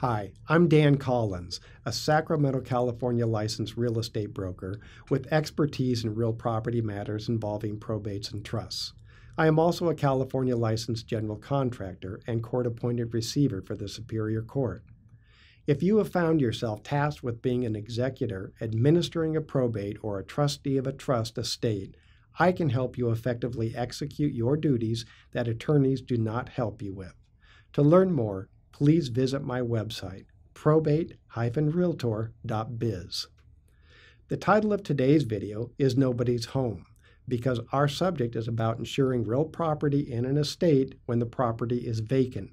Hi, I'm Dan Collins, a Sacramento, California licensed real estate broker with expertise in real property matters involving probates and trusts. I am also a California licensed general contractor and court appointed receiver for the Superior Court. If you have found yourself tasked with being an executor, administering a probate, or a trustee of a trust estate, I can help you effectively execute your duties that attorneys do not help you with. To learn more, please visit my website, probate-realtor.biz. The title of today's video is Nobody's Home because our subject is about insuring real property in an estate when the property is vacant.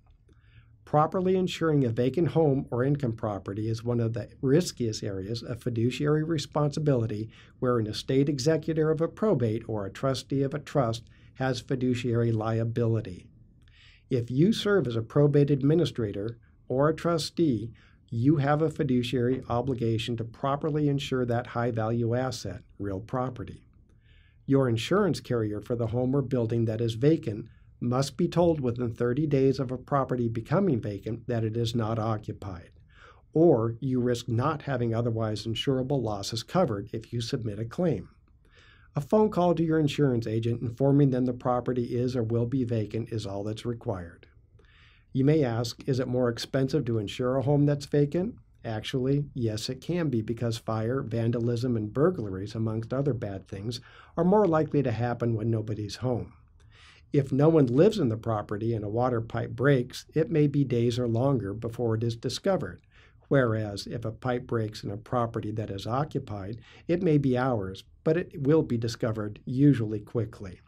Properly insuring a vacant home or income property is one of the riskiest areas of fiduciary responsibility where an estate executor of a probate or a trustee of a trust has fiduciary liability. If you serve as a probate administrator or a trustee, you have a fiduciary obligation to properly insure that high value asset, real property. Your insurance carrier for the home or building that is vacant must be told within 30 days of a property becoming vacant that it is not occupied, or you risk not having otherwise insurable losses covered if you submit a claim. A phone call to your insurance agent informing them the property is or will be vacant is all that's required. You may ask, is it more expensive to insure a home that's vacant? Actually, yes, it can be because fire, vandalism, and burglaries, amongst other bad things, are more likely to happen when nobody's home. If no one lives in the property and a water pipe breaks, it may be days or longer before it is discovered, Whereas if a pipe breaks in a property that is occupied, it may be hours, but it will be discovered usually quickly.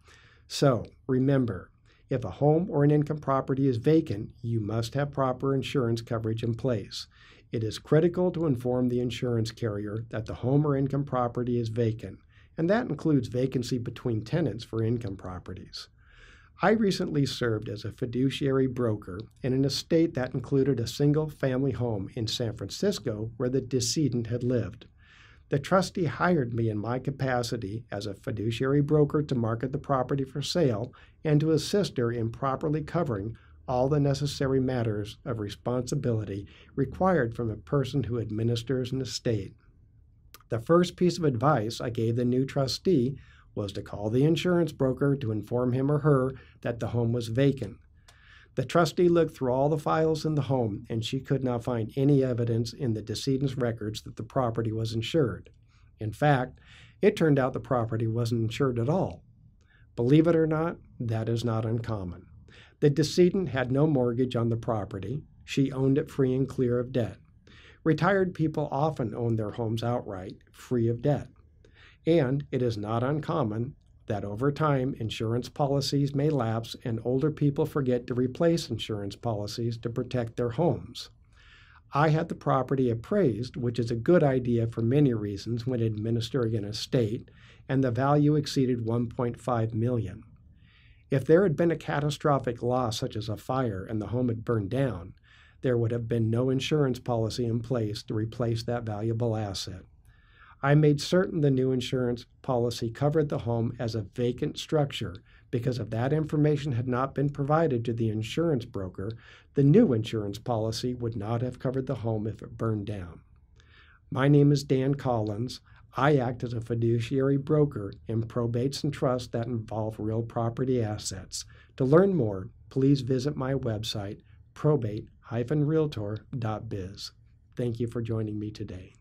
So remember, if a home or an income property is vacant, you must have proper insurance coverage in place. It is critical to inform the insurance carrier that the home or income property is vacant, and that includes vacancy between tenants for income properties. I recently served as a fiduciary broker in an estate that included a single family home in San Francisco where the decedent had lived. The trustee hired me in my capacity as a fiduciary broker to market the property for sale and to assist her in properly covering all the necessary matters of responsibility required from a person who administers an estate. The first piece of advice I gave the new trustee was to call the insurance broker to inform him or her that the home was vacant. The trustee looked through all the files in the home and she could not find any evidence in the decedent's records that the property was insured. In fact, it turned out the property wasn't insured at all. Believe it or not, that is not uncommon. The decedent had no mortgage on the property. She owned it free and clear of debt. Retired people often own their homes outright, free of debt. And it is not uncommon that over time insurance policies may lapse and older people forget to replace insurance policies to protect their homes. I had the property appraised, which is a good idea for many reasons when administering an estate, and the value exceeded 1.5 million. If there had been a catastrophic loss such as a fire and the home had burned down, there would have been no insurance policy in place to replace that valuable asset. I made certain the new insurance policy covered the home as a vacant structure because if that information had not been provided to the insurance broker, the new insurance policy would not have covered the home if it burned down. My name is Dan Collins. I act as a fiduciary broker in probates and trusts that involve real property assets. To learn more, please visit my website, probate-realtor.biz. Thank you for joining me today.